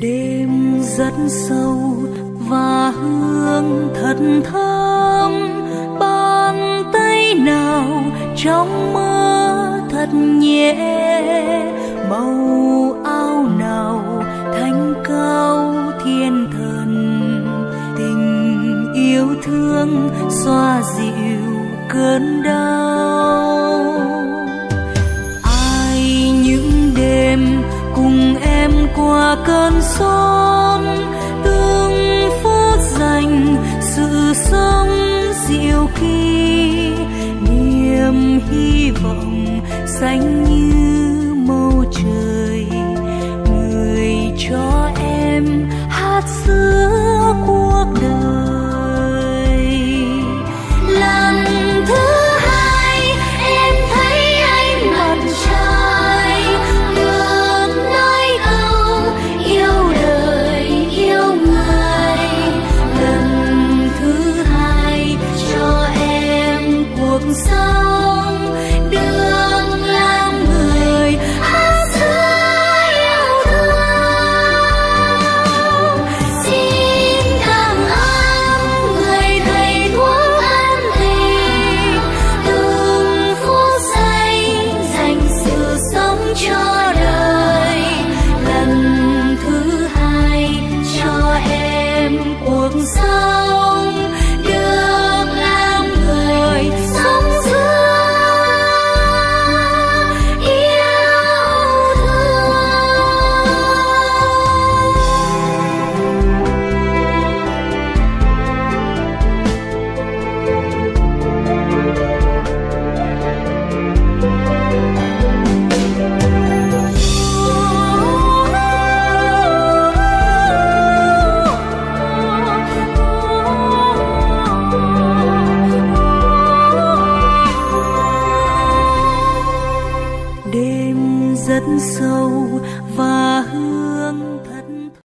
đêm rất sâu và hương thật thơm. Bàn tay nào trong mơ thật nhẹ. Màu áo nào thanh cao thiên thần. Tình yêu thương xoa dịu cơn đau. Cơn son từng phút dành sự sống diệu kỳ niềm hy vọng xanh bước cuộc đêm rất sâu và hương thơm.